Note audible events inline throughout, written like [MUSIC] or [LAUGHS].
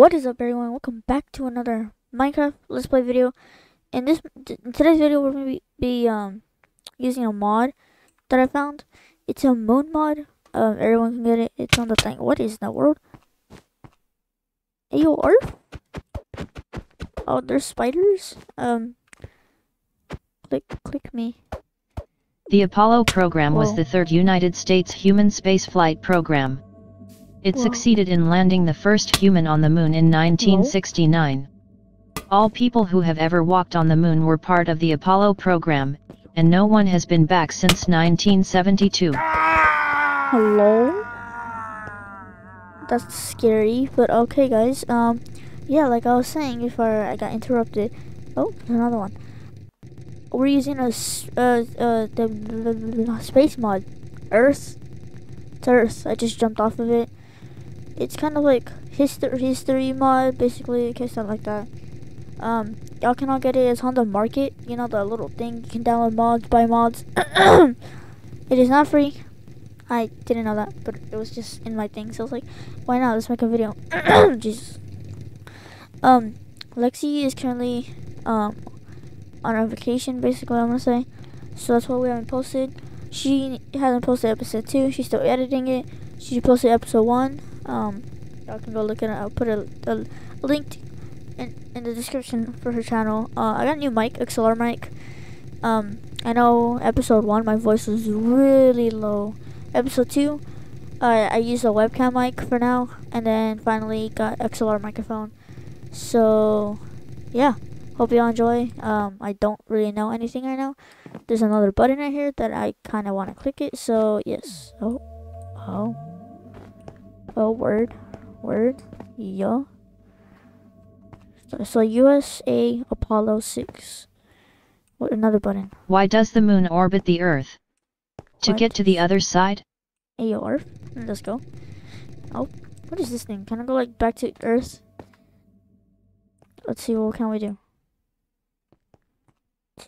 What is up everyone? Welcome back to another Minecraft Let's Play video. In this in today's video we're going to be, be um using a mod that I found. It's a moon mod. Um everyone can get it. It's on the thing. What is that world? Ayo Earth? Oh there's spiders? Um click click me. The Apollo program was the third United States human spaceflight program. It succeeded in landing the first human on the moon in 1969. All people who have ever walked on the moon were part of the Apollo program, and no one has been back since 1972. Hello? That's scary, but okay guys. Um yeah, like I was saying before I got interrupted. Oh, another one. We're using a, uh uh the, the, the space mod. Earth. It's Earth. I just jumped off of it. It's kind of like history history mod, basically, case something like that. Um, y'all can all get it. It's on the market. You know the little thing you can download mods, buy mods. [COUGHS] it is not free. I didn't know that, but it was just in my thing. So I was like, why not? Let's make a video. [COUGHS] Jesus. Um, Lexi is currently um on a vacation, basically. I'm gonna say. So that's why we haven't posted. She hasn't posted episode two. She's still editing it. She posted episode one. Um, y'all can go look at it. I'll put a, a link in in the description for her channel. Uh, I got a new mic, XLR mic. Um, I know episode one my voice was really low. Episode two, I used a webcam mic for now, and then finally got XLR microphone. So, yeah, hope y'all enjoy. Um, I don't really know anything right now. There's another button right here that I kind of want to click it. So yes. Oh, oh, oh, word, word, yeah. So, so USA Apollo six. What another button? Why does the moon orbit the Earth? To What? get to the other side? AOR. Let's go. Oh, what is this thing? Can I go like back to Earth? Let's see. What can we do?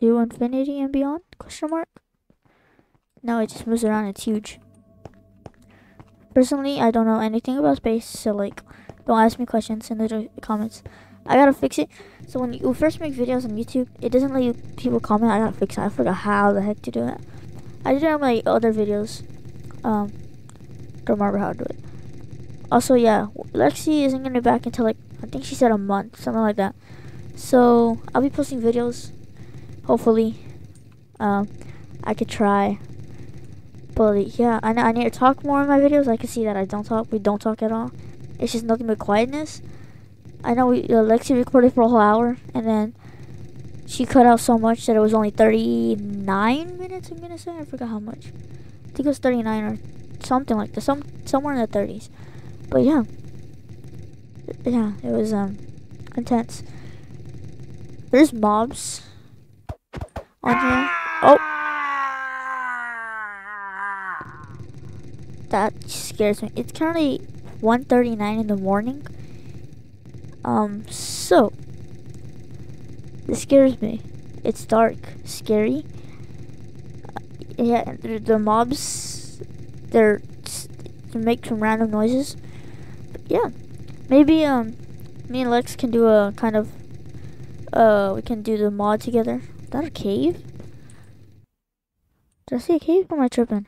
To infinity and beyond? Question mark. No, it just moves around. It's huge. Personally, I don't know anything about space, so like, don't ask me questions in the comments. I gotta fix it. So when you first make videos on YouTube, it doesn't let you people comment. I gotta fix it. I forgot how the heck to do it. I did it on my other videos. Um, don't remember how to do it. Also, yeah, Lexi isn't gonna be back until like I think she said a month, something like that. So I'll be posting videos. Hopefully, um, I could try. But yeah, I, I need to talk more in my videos. I can see that I don't talk. We don't talk at all. It's just nothing but quietness. I know we uh, Lexi recorded for a whole hour, and then she cut out so much that it was only 39 minutes. I'm gonna say I forgot how much. I think it was 39 or something like that. Some somewhere in the 30s. But yeah, yeah, it was um intense. There's mobs on here. Oh, that scares me. It's currently 1:39 in the morning. Um, so this scares me. It's dark, scary. Uh, yeah, the, mobs, they're can make some random noises. But yeah, maybe um, me and Lex can do a kind of uh, we can do the mod together. Is that a cave? Did I see a cave? Or am I tripping?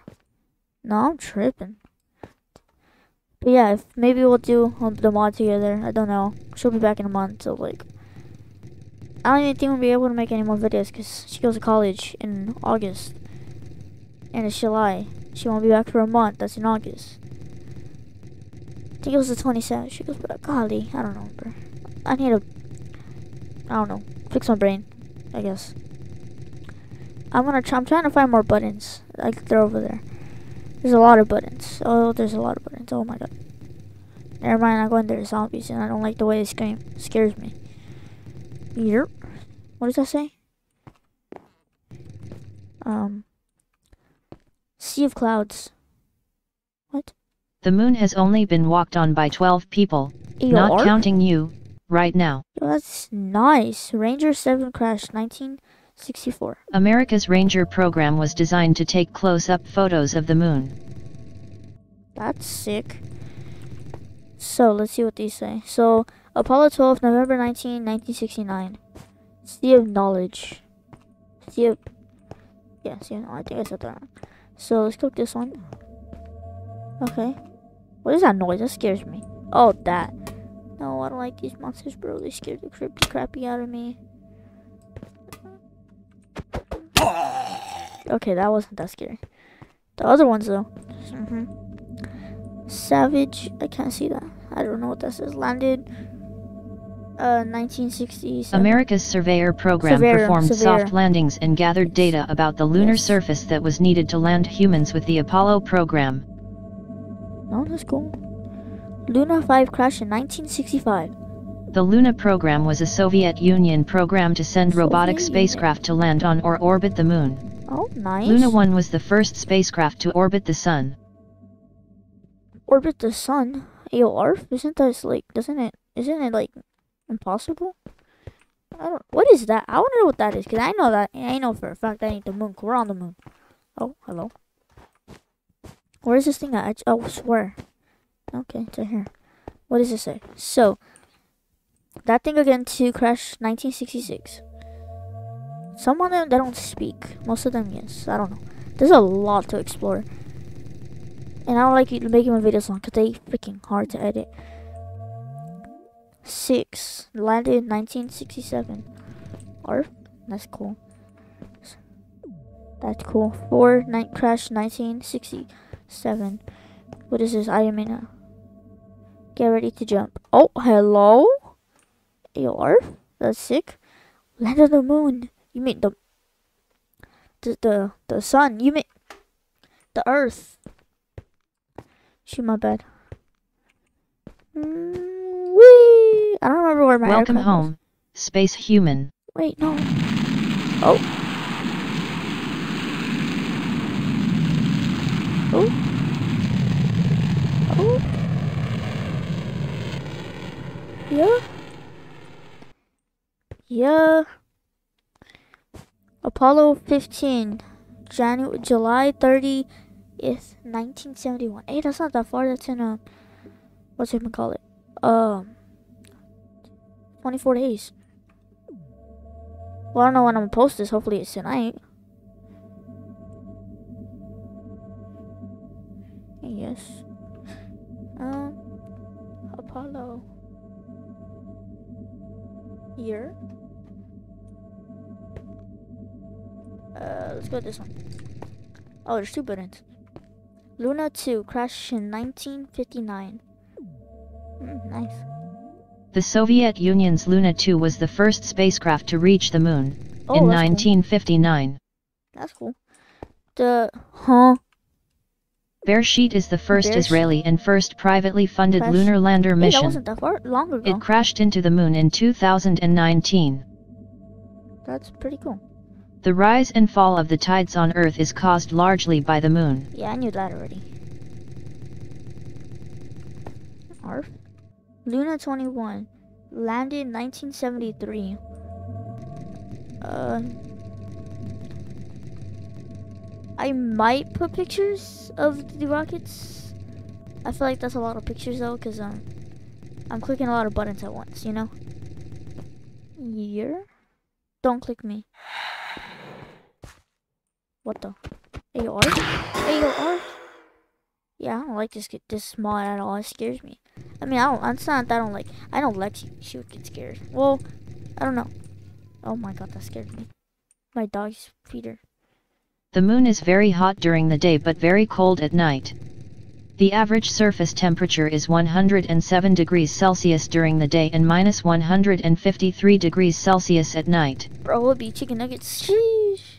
No, I'm tripping. But yeah, if maybe we'll do the mod together. I don't know. She'll be back in a month, so like, I don't even think we'll be able to make any more videos because she goes to college in August, and it's July. She won't be back for a month. That's in August. I think it was the 27th. She goes back. Golly, I don't remember. I need to. I don't know. Fix my brain. I guess. I'm gonna try. I'm trying to find more buttons. Like they're over there. There's a lot of buttons. Oh, there's a lot of buttons. Oh my god. Never mind, I go in there. Zombies, and I don't like the way this game scares me. Yerp. What does that say? Um. Sea of clouds. What? The moon has only been walked on by 12 people, not counting you, right now. Yo, that's nice. Ranger 7 crashed 19 64. America's Ranger program was designed to take close-up photos of the moon. That's sick. So, let's see what these say. So, Apollo 12, November 19, 1969. Sea of Knowledge. Sea of... Yeah, Sea of Knowledge. I think I said that. So, let's click this one. Okay. What is that noise? That scares me. Oh, that. No, I don't like these monsters, bro. They scared the crap, crappy out of me. Okay, that wasn't that scary. The other ones, though. hmm Savage. I can't see that. I don't know what that says. Landed. Uh, 1967. America's Surveyor program Surveyor, performed Surveyor. soft landings and gathered data about the lunar Yes. surface that was needed to land humans with the Apollo program. No, that's cool. Luna 5 crashed in 1965. The Luna program was a Soviet Union program to send robotic Soviet Union. spacecraft to land on or orbit the moon. Oh, nice. Luna 1 was the first spacecraft to orbit the sun. Orbit the sun. Yo, Arf, isn't that like, doesn't it, isn't it like impossible? I don't, what is that? I want to know what that is, because I know that, I know for a fact that ain't the moon, we're on the moon. Oh, hello. Where is this thing at? I, oh, swear. Okay, it's right here. What does it say? So, that thing again to crash 1966. Some of them, they don't speak. Most of them, yes. I don't know. There's a lot to explore. And I don't like making my videos long because they freaking hard to edit. Six landed in 1967. Arf, that's cool. That's cool. Four night crash 1967. What is this? I am in a. Get ready to jump. Oh, hello. Arf, that's sick. Land on the moon. You mean the the the the sun? You mean the Earth? Shoot, my bad. Mm, wee! I don't remember where my Welcome aircraft was. home, Space Human. Wait, no. Oh. Oh. Oh. Yeah. Yeah. Apollo 15, January, July 30th, 1971. Hey, that's not that far. That's in uh, what's it gonna call it? Um, 24 days. Well, I don't know when I'm gonna post this. Hopefully, it's tonight. Yes. Um, Apollo. Here. Let's go with this one. Oh, there's two buttons. Luna 2 crashed in 1959. Mm, nice. The Soviet Union's Luna 2 was the first spacecraft to reach the moon, Oh, in that's cool. 1959. That's cool. The huh? Beresheet is the first Beresheet. Israeli and first privately funded Crash- lunar lander Hey, that mission. wasn't that far long ago. It crashed into the moon in 2019. That's pretty cool. The rise and fall of the tides on Earth is caused largely by the moon. Yeah, I knew that already. Arf. Luna 21 landed in 1973. Uh, I might put pictures of the rockets. I feel like that's a lot of pictures though, cause um, I'm clicking a lot of buttons at once. You know. Year. Don't click me. What the? AR? AR? Yeah, I don't like this this small at all. It scares me. I mean, I don't. It's not that I don't like. I know Lexi. She would get scared. Well, I don't know. Oh my god, that scared me. My dog's feeder. The moon is very hot during the day but very cold at night. The average surface temperature is 107 degrees Celsius during the day and minus 153 degrees Celsius at night. Bro, it would be chicken nuggets. Sheesh.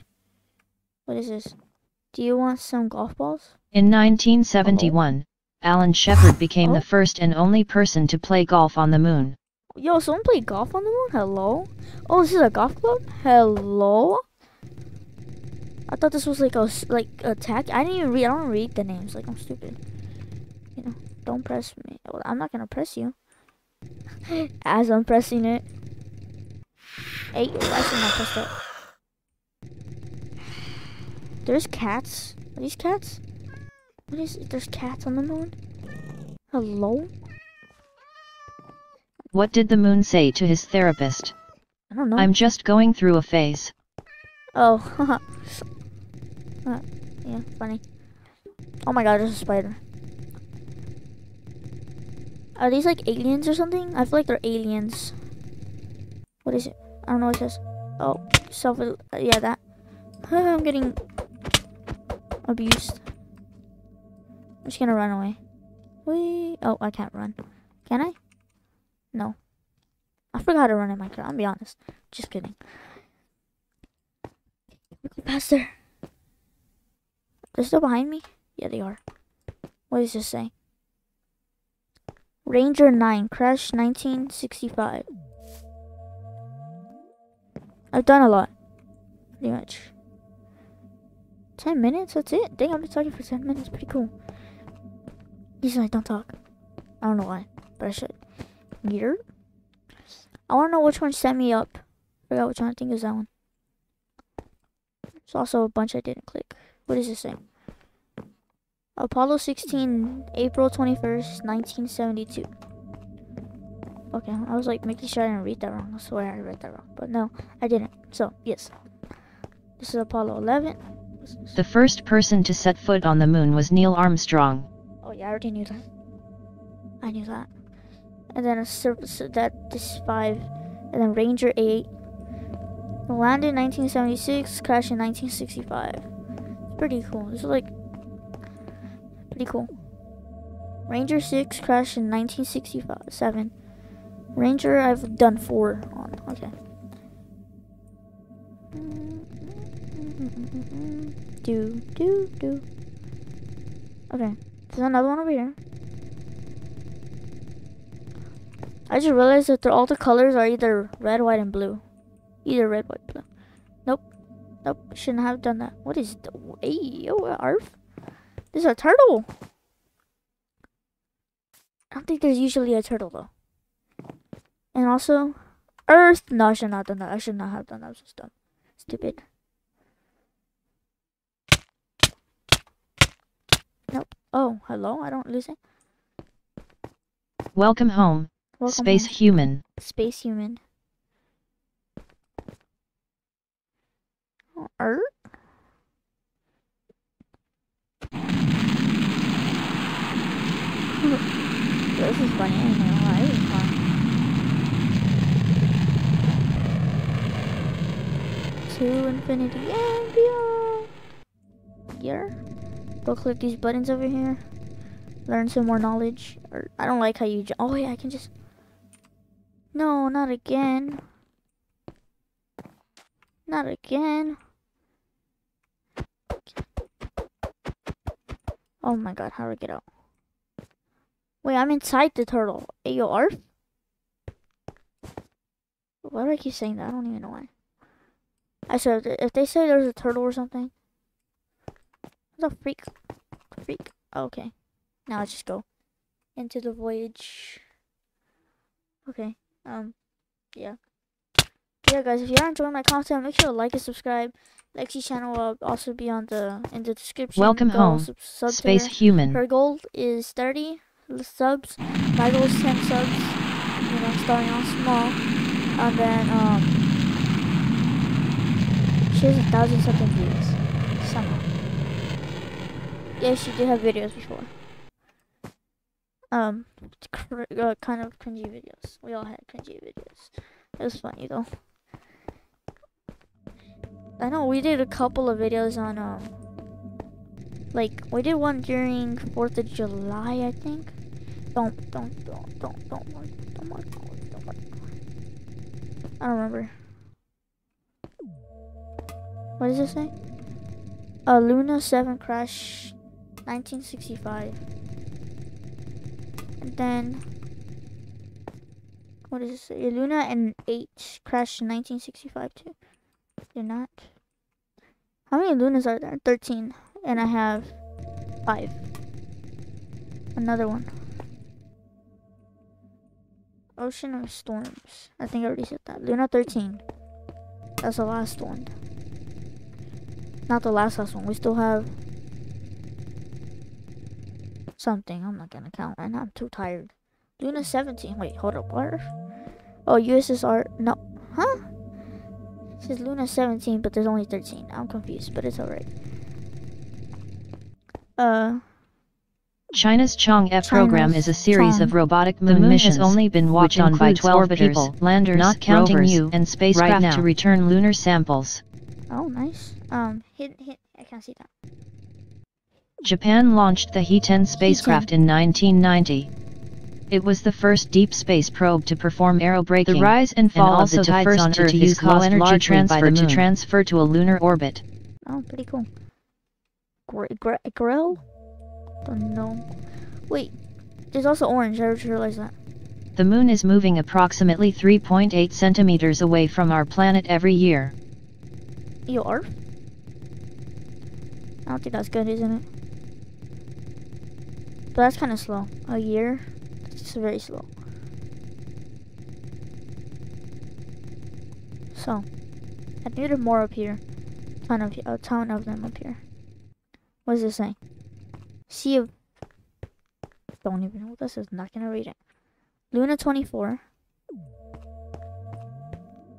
What is this? Do you want some golf balls? In 1971, Alan Shepard became Oh. the first and only person to play golf on the moon. Yo, someone play golf on the moon? Hello? Oh, this is a golf club? Hello? I thought this was like a like a tag. I didn't even read. I don't read the names. Like I'm stupid. You know, don't press me. Well, I'm not gonna press you. [LAUGHS] As I'm pressing it. Hey, I should not press that. There's cats. Are these cats? What is? it? There's cats on the moon. Hello. What did the moon say to his therapist? I don't know. I'm just going through a phase. Oh, [LAUGHS] uh, yeah, funny. Oh my god, there's a spider. Are these like aliens or something? I feel like they're aliens. What is it? I don't know what it says. Oh, self. Uh, yeah, that. [LAUGHS] I'm getting abused. I'm just gonna run away. Wait. Oh, I can't run. Can I? No. I forgot how to run in my car. I'll be honest. Just kidding. Go faster. They're still behind me? Yeah, they are. What does this say? Ranger 9, Crash 1965. I've done a lot. Pretty much. 10 minutes? That's it? Dang, I've been talking for 10 minutes. Pretty cool. Usually I don't talk. I don't know why, but I should. Meter? I want to know which one set me up. forgot which one. I think is that one. There's also a bunch I didn't click. What does it say? Apollo 16, April 21st, 1972. Okay, I was like making sure I didn't read that wrong. I swear I read that wrong. But no, I didn't. So, yes. This is Apollo 11. The first person to set foot on the moon was Neil Armstrong. Oh, yeah, I already knew that. I knew that. And then a surface that this 5. And then Ranger 8. Landed in 1976, crashed in 1965. Pretty cool. Is like Pretty cool. Ranger 6 crashed in 1967. Ranger, I've done four on. Okay. Do, do, do. Okay. There's another one over here. I just realized that all the colors are either red, white, and blue. Either red, white, blue. Nope. Nope. Shouldn't have done that. What is the... Hey, yo, Arf. There's a turtle. I don't think there's usually a turtle though. And also, Earth. No, I should not have done that. I should not have done that. I was just dumb. Stupid. Nope. Oh, hello. I don't listen. Welcome home, Welcome Space home. Human. Space Human. Oh, er? Earth? this is funny. I don't know why. This is fun. To infinity and beyond. Here. Go click these buttons over here. Learn some more knowledge. Or I don't like how you. Oh yeah, I can just. No, not again. Not again. Oh my god, how do I get out? Wait, I'm inside the turtle. Ayo, Arf? Why do I keep saying that? I don't even know why. I said, if they say there's a turtle or something. What the freak? Freak. Okay. Now let's just go into the voyage. Okay. Um, yeah. Yeah, guys, if you are enjoying my content, make sure to like and subscribe. Lexi's channel will also be on the in the description. Welcome go home, sub, sub Space Human. Her goal is 30 subs. My goal is 10 subs. You know, starting off small. And then, um, she has a thousand something views. Somehow. Yeah, she did have videos before. Um, uh, kind of cringy videos. We all had cringy videos. It was funny though. I know we did a couple of videos on um like we did one during 4th of July, I think. Don't don't don't don't don't worry. Don't worry. Don't worry. I don't remember. What does it say? A Luna 7 crash 1965. And then what is it Luna and 8 crash 1965 too. They're not. How many lunas are there? 13. And I have 5. Another one. Ocean of Storms. I think I already said that. Luna 13. That's the last one. Not the last last one. We still have something. I'm not gonna count right now. I'm too tired. Luna 17. Wait, hold up. What? Oh, USSR. No. Huh? It says Luna 17, but there's only 13. I'm confused, but it's alright. Uh. China's Chang'e program is a series of robotic moon moon missions only been which on by 12 orbiters, people, landers, not counting rovers, you, and spacecraft now. to return lunar samples. Oh, nice. Um, hit, hit. I can't see that. Japan launched the Hiten spacecraft in 1990. It was the first deep space probe to perform aerobraking. The rise and fall of also the tides first on to, Earth to use low energy largely by transfer the to transfer to a lunar orbit. Oh, pretty cool. Gr- gr- grill? Don't know. Wait, there's also orange. I just realized that. The moon is moving approximately 3.8 centimeters away from our planet every year. You are? I don't think that's good, isn't it? But that's kind of slow. A year? It's very slow. So, I needed more up here. Ton of a ton of them up here. What does this say? See of. Don't even know what this is. Not gonna read it. Luna 24.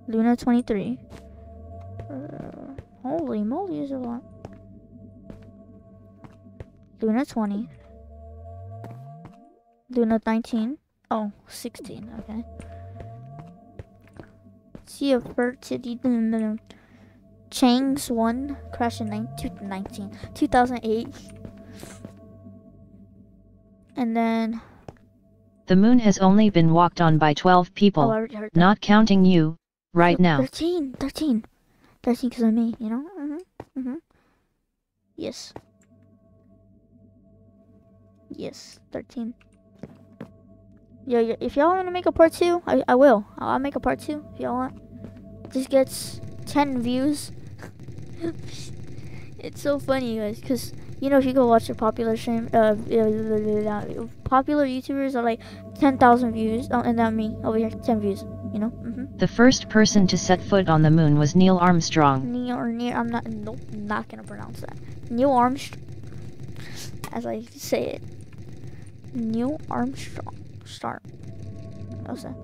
Luna 23. Uh, holy moly, is a lot. Luna 20. Luna 19. Oh, 16, okay. Sea of Fertility. Chang's 1 crash in 19, 19, 2008. And then. The moon has only been walked on by 12 Oh, I people, that. not counting you, right now. 13, 13. 13 because of me, you know? Mm-hmm. Mm-hmm. Yes. Yes, 13. Yeah, if y'all want to make a part two, I, I will. I'll, I'll make a part two if y'all want. This gets 10 views. [LAUGHS] it's so funny, guys, because, you know, if you go watch the popular stream, uh, popular YouTubers are like 10,000 views, oh, and then me over here, 10 views, you know? Mm-hmm. The first person to set foot on the moon was Neil Armstrong. Neil or near I'm not nope not gonna pronounce that. Neil Armstrong [LAUGHS] as I say it. Neil Armstrong. Start. No sé.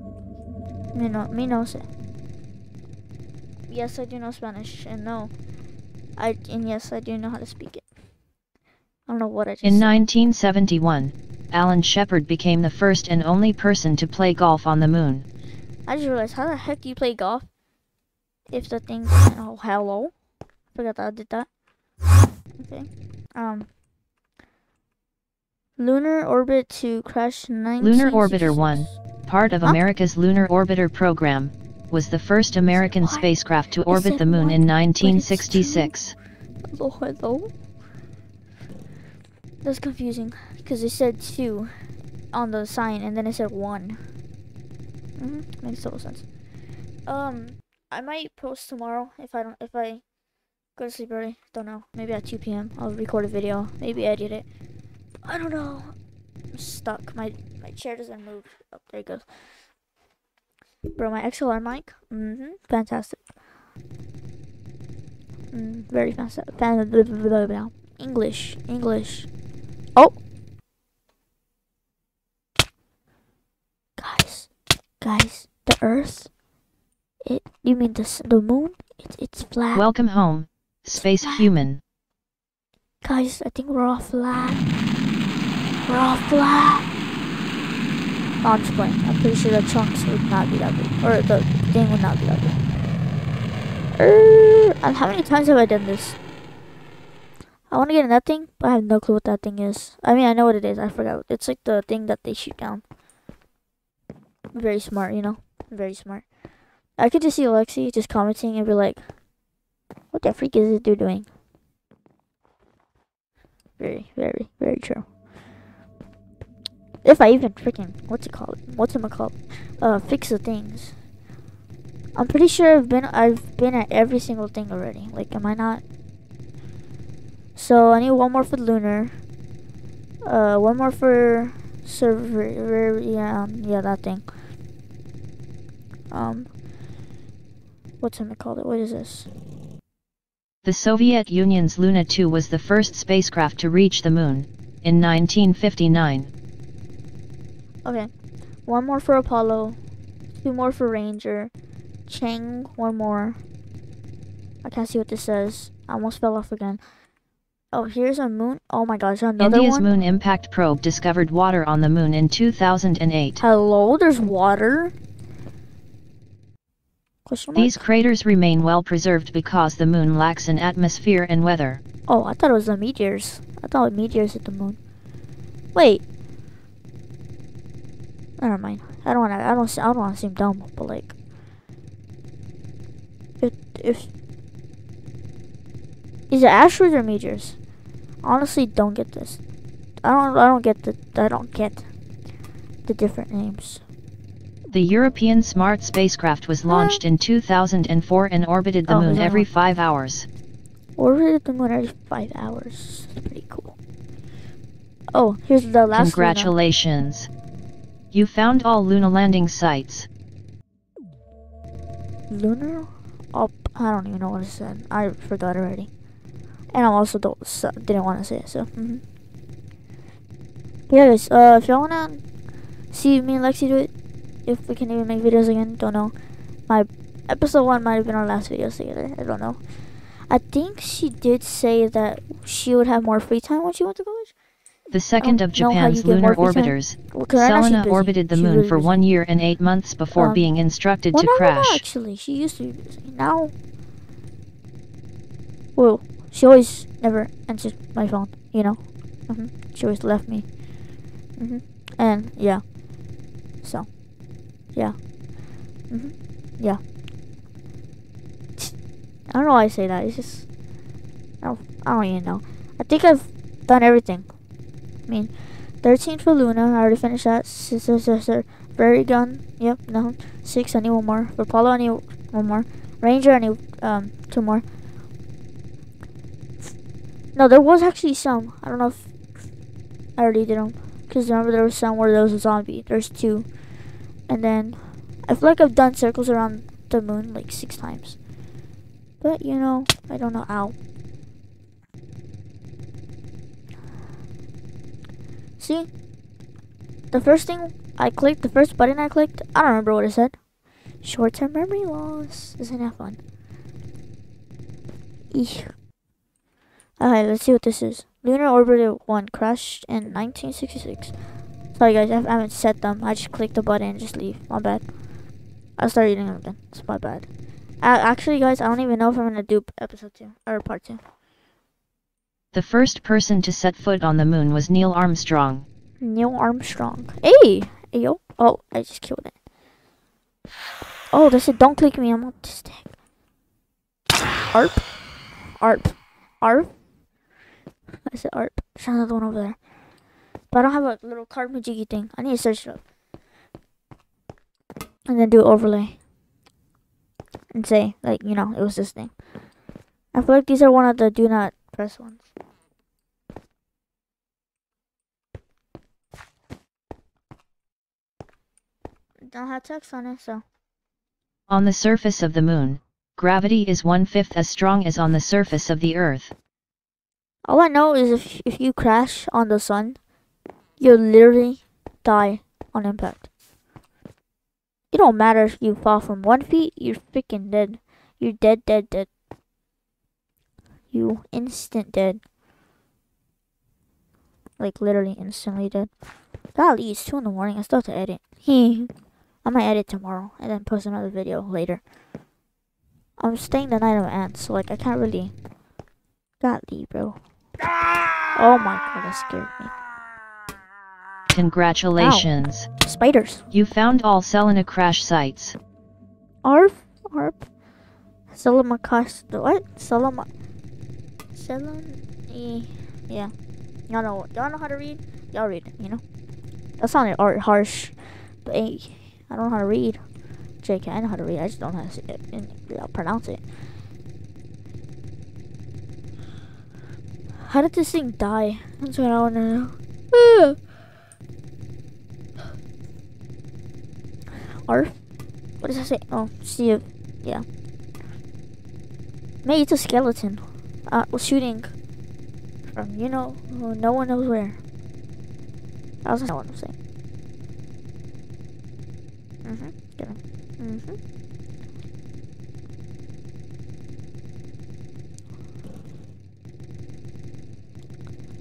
Me no me no sé. Yes I do know Spanish and no. I and yes I do know how to speak it. I don't know what I just In said. 1971, Alan Shepard became the first and only person to play golf on the moon. I just realized how the heck do you play golf? If the thing oh hello. Forgot that I did that. Okay. Um Lunar orbit to crash 19 Lunar Orbiter 1, part of? America's Lunar Orbiter program, was the first American spacecraft to orbit the moon in 1966. Hello, hello. That's confusing because it said two on the sign and then it said one. Mm-hmm. Makes total sense. Um, I might post tomorrow if I don't if I go to sleep early. Don't know. Maybe at 2 p.m. I'll record a video. Maybe edit it. I don't know. I'm stuck. My my chair doesn't move. Oh, there it goes. Bro, my XLR mic. Mm-hmm. Fantastic. Mm, very fast. Fan-. English. English. Oh. Guys. Guys. The Earth. It. You mean the the moon? It's it's flat. Welcome home, Space Human. Guys, I think we're all flat. We're all flat. No, I'm just playing. I'm pretty sure the chunks would not be that big. Or the thing would not be that big. Er, and how many times have I done this? I want to get in that thing, but I have no clue what that thing is. I mean, I know what it is. I forgot. It's like the thing that they shoot down. Very smart, you know? Very smart. I could just see Alexi just commenting and be like, what the freak is this dude doing? Very, very, very true. If I even freaking what's it called? What's it called? Uh, fix the things. I'm pretty sure I've been I've been at every single thing already. Like, am I not? So I need one more for the lunar. Uh, one more for Surveyor. Yeah, um, yeah, that thing. Um, what's it called? It. What is this? The Soviet Union's Luna 2 was the first spacecraft to reach the moon, in 1959. Okay, one more for Apollo Two more for Ranger. Chang, one more. I can't see what this says. I almost fell off again. Oh, here's a moon. Oh my gosh, another India's one. Moon Impact Probe discovered water on the moon in 2008. Hello, there's water. These craters remain well preserved because the moon lacks an atmosphere and weather. Oh, I thought it was the meteors. I thought meteors hit the moon. Wait. Never mind. I don't want to. I don't. I don't want to seem dumb, but like, if if is it asteroids or meteors? Honestly, don't get this. I don't. I don't get the. I don't get the different names. The European Smart spacecraft was launched in 2004 and orbited the Oh, moon every five hours. Orbited the moon every five hours. That's pretty cool. Oh, here's the last. Congratulations! You found all Luna landing sites. lunar? Oh, i don't even know what it said. I forgot already. And i also don't so, didn't want to say it so mhm. yeah guys uh if y'all wanna see me and lexi do it if we can even make videos again don't know. My episode one might have been our last videos together i don't know. I think she did say that she would have more free time when she went to college The second Oh, of know how you Japan's lunar more free time? orbiters, Well, 'cause right now she's Selena orbited the moon for one year and eight months before Um, being instructed well, to no, crash. no, actually, she used to be busy. Now, well, she always never answered my phone. You know, hmm she always left me. hmm And yeah, so yeah, hmm yeah. I don't know why I say that. It's just I don't, I don't even know. I think I've done everything. Mean, 13 for Luna. I already finished that. Sister, sister. Very gun. Yep, no. Six. I need one more. For Apollo, I need one more. Ranger, I need um two more. No, there was actually some. I don't know if I already did them. Because remember, there was some where there was a zombie. There's two. And then I feel like I've done circles around the moon like six times. But, you know, I don't know. Ow. See? The first thing I clicked, the first button I clicked, I don't remember what it said. Short term memory loss. Isn't that fun? Eesh. Alright, let's see what this is. Lunar Orbiter 1 crashed in 1966. Sorry guys, I haven't set them. I just clicked the button and just leave. My bad. I'll start reading them again. It's my bad. Uh, actually guys, I don't even know if I'm gonna do episode 2 or part 2. The first person to set foot on the moon was Neil Armstrong. Neil Armstrong. Hey! Yo. Oh, I just killed it. Oh, they said don't click me, I'm autistic. ARP. ARP. ARP. I said ARP. There's another one over there. But I don't have a little card majiggy thing. I need to search it up. And then do overlay. And say, like, you know, it was this thing. I feel like these are one of the do not press ones. Don't have text on it, so. On the surface of the moon, gravity is one-fifth as strong as on the surface of the Earth. All I know is if if you crash on the sun, you'll literally die on impact. It don't matter if you fall from one feet, you're freaking dead. You're dead, dead, dead. You instant dead. Like literally instantly dead. Golly, it's two in the morning. I still have to edit. [LAUGHS] I might edit tomorrow and then post another video later. I'm staying the night of ants, so like I can't really. Golly, bro. Oh my god, that scared me. Congratulations! Spiders. You found all Selena crash sites. Arf, arp. Salamakas. The what? Selena. Eh, yeah. Y'all know. Y'all know how to read. Y'all read. You know. That sounded art harsh, but hey, I don't know how to read. JK, I know how to read. I just don't know how to it and pronounce it. How did this thing die? That's what I want to know. Arf. What does that say? Oh, see if yeah. Maybe it's a skeleton. Uh, was shooting from you know no one knows where. That was not what I'm saying.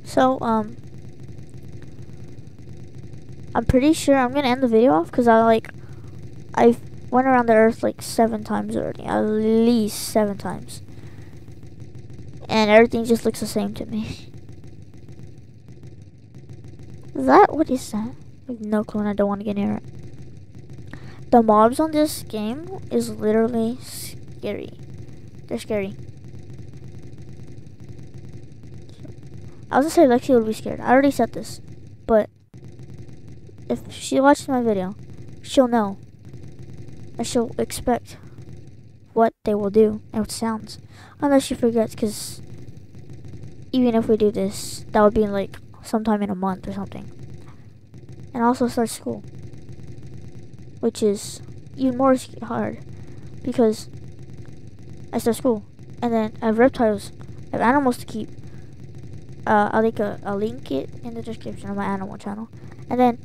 So, um, I'm pretty sure I'm gonna end the video off because I like, I've went around the earth like seven times already, at least seven times. And everything just looks the same to me. [LAUGHS] That, what is that? I have no clue and I don't want to get near it. The mobs on this game is literally scary. They're scary. I was gonna say Lexi would be scared. I already said this. But if she watches my video, she'll know. And she'll expect what they will do and what sounds. Unless she forgets, because even if we do this, that would be like sometime in a month or something. And also start school. Which is even more hard. Because I start school. And then I have reptiles. I have animals to keep. Uh, I'll link, a, I'll link it in the description of my animal channel. And then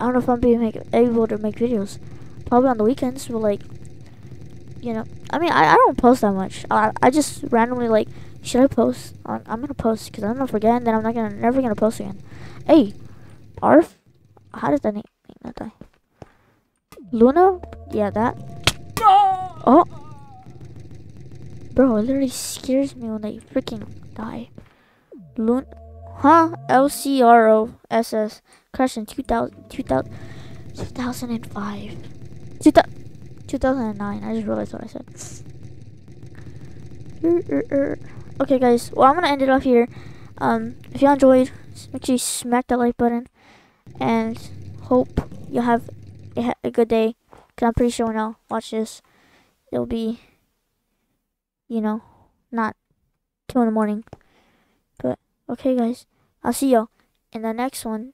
I don't know if I'm being make, able to make videos. Probably on the weekends, but like, you know, I mean, I, I don't post that much. I, I just randomly like, should I post? I'm, I'm gonna post because I'm gonna forget, and then I'm not gonna never gonna post again. Hey, Arf, how does that name, that die? Luna, yeah, that. Oh, bro, it literally scares me when they freaking die. Luna. Huh? LCROSS crashed in 2000, 2000, 2005. 2000, 2009. I just realized what I said. Okay, guys. Well, I'm going to end it off here. Um, if you enjoyed, make sure you smack that like button. And hope you have a, good day. Because I'm pretty sure when I'll watch this, it'll be, you know, not 2 in the morning. But, okay, guys. I'll see y'all in the next one.